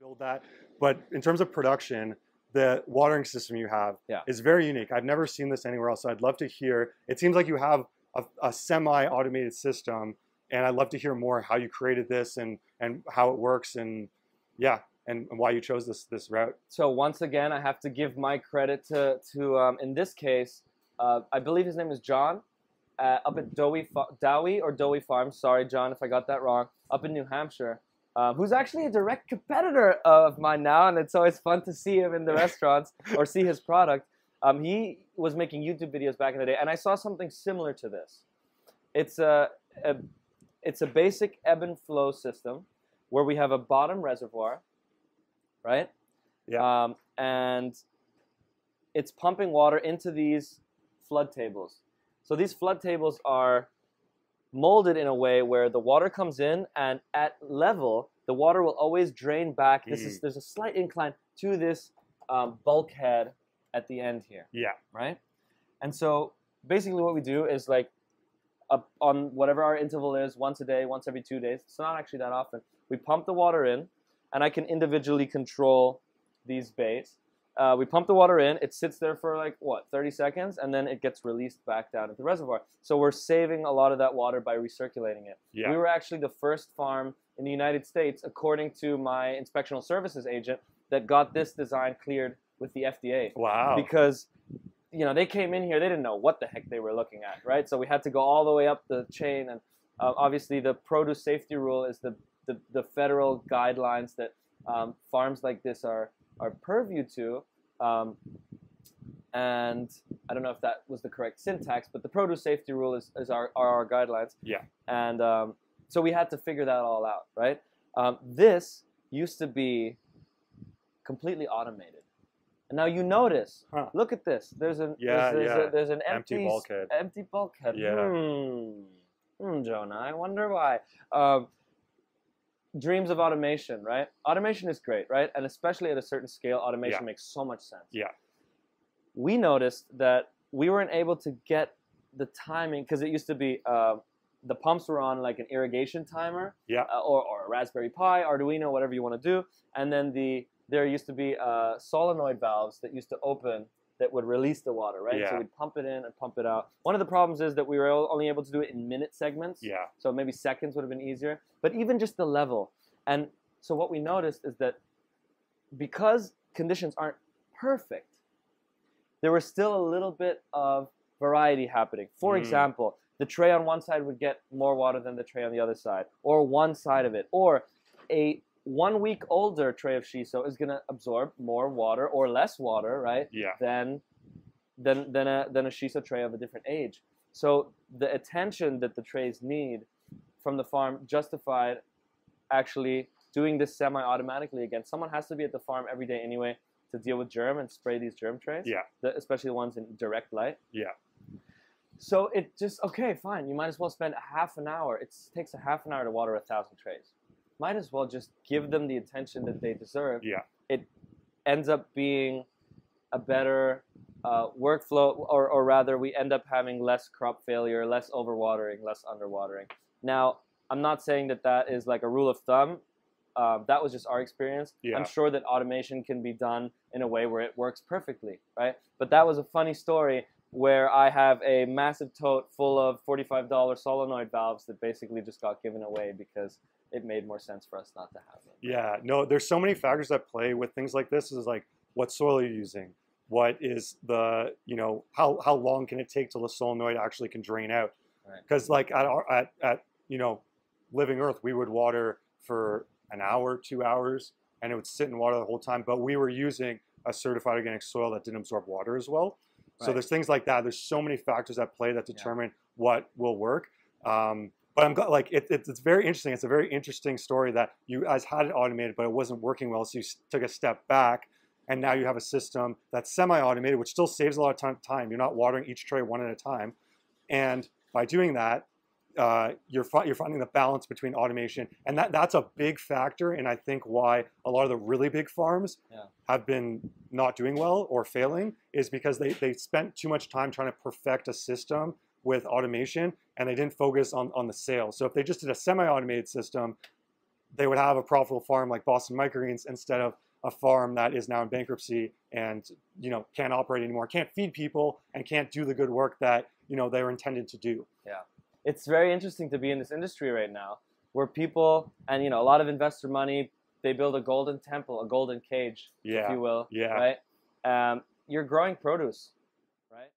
build that. But in terms of production, the watering system you have Yeah. is very unique. I've never seen this anywhere else. So I'd love to hear. It seems like you have a, a semi-automated system, and I'd love to hear more how you created this and and how it works and yeah, and why you chose this this route. So once again, I have to give my credit to to um, in this case, uh, I believe his name is John, uh, up at Dowie Fa- Dowie or Dowie Farm. Sorry, John, if I got that wrong. Up in New Hampshire, uh, who's actually a direct competitor of mine now, and it's always fun to see him in the restaurants or see his product. Um, he was making YouTube videos back in the day, and I saw something similar to this. It's a, a it's a basic ebb and flow system where we have a bottom reservoir, right? Yeah. Um, and it's pumping water into these flood tables. So these flood tables are molded in a way where the water comes in and at level the water will always drain back. This is there's a slight incline to this um, bulkhead at the end here Yeah. right? And so basically, what we do is like up on whatever our interval is, once a day, once every two days. It's not actually that often. We pump the water in, and I can individually control these bays. Uh, we pump the water in. It sits there for like what, 30 seconds, and then it gets released back down into the reservoir. So we're saving a lot of that water by recirculating it. Yeah. We were actually the first farm in the United States, according to my inspectional services agent, that got this design cleared with the FDA wow. because you know they came in here they didn't know what the heck they were looking at right so we had to go all the way up the chain and uh, obviously the produce safety rule is the the, the federal guidelines that um, farms like this are are purview to um, and I don't know if that was the correct syntax, but the produce safety rule is, is our, are our guidelines. Yeah. And um, so we had to figure that all out, right? Um, this used to be completely automated. And now you notice, Huh. look at this. There's an Yeah, there's, there's, yeah. a, there's an Empty empty, bulkhead. Empty bulkhead. Yeah. Hmm. Hmm, Jonah, I wonder why. Um, dreams of automation, right? Automation is great, right? And especially at a certain scale, automation Yeah. makes so much sense. Yeah. We noticed that we weren't able to get the timing because it used to be uh, the pumps were on like an irrigation timer, Yeah. uh, or, or a Raspberry Pi, Arduino, whatever you want to do, and then the there used to be uh, solenoid valves that used to open that would release the water, right? Yeah. So we'd pump it in and pump it out. One of the problems is that we were only able to do it in minute segments. Yeah. So maybe seconds would have been easier. But even just the level. And so what we noticed is that because conditions aren't perfect, there was still a little bit of variety happening. For Mm. example, the tray on one side would get more water than the tray on the other side, or one side of it, or a one week older tray of shiso is going to absorb more water or less water, right? Yeah. than than than a than a shiso tray of a different age. So the attention that the trays need from the farm justified actually doing this semi-automatically again. Someone has to be at the farm every day anyway to deal with germ and spray these germ trays. Yeah. The, especially the ones in direct light. Yeah. So it just okay, fine. You might as well spend a half an hour. It takes a half an hour to water a thousand trays. Might as well just give them the attention that they deserve. Yeah. It ends up being a better uh, workflow, or, or rather, we end up having less crop failure, less overwatering, less underwatering. Now, I'm not saying that that is like a rule of thumb. Um, that was just our experience. Yeah. I'm sure that automation can be done in a way where it works perfectly, right? But that was a funny story where I have a massive tote full of $45 solenoid valves that basically just got given away because it made more sense for us not to have them. Yeah, no, there's so many factors that play with things like this. Is like what soil are you're using, what is the you know how how long can it take till the solenoid actually can drain out? Right. Because like at our at at you know Living Earth, we would water for an hour, two hours, and it would sit in water the whole time. But we were using a certified organic soil that didn't absorb water as well. Right. So there's things like that. There's so many factors at play that Yeah. determine what will work. Um, but I'm glad, like it, it's it's very interesting. It's a very interesting story that you guys had it automated, but it wasn't working well. So you took a step back, and now you have a system that's semi-automated, which still saves a lot of time. time. You're not watering each tray one at a time, and by doing that, uh, you're you're finding the balance between automation, and that that's a big factor. And I think why a lot of the really big farms Yeah. have been not doing well or failing is because they they spent too much time trying to perfect a system with automation and they didn't focus on, on the sales. So if they just did a semi-automated system, they would have a profitable farm like Boston Microgreens instead of a farm that is now in bankruptcy and you know can't operate anymore, can't feed people, and can't do the good work that you know they were intended to do. Yeah, it's very interesting to be in this industry right now, where people and you know a lot of investor money, they build a golden temple, a golden cage, if you will, yeah. right? Um, you're growing produce, right?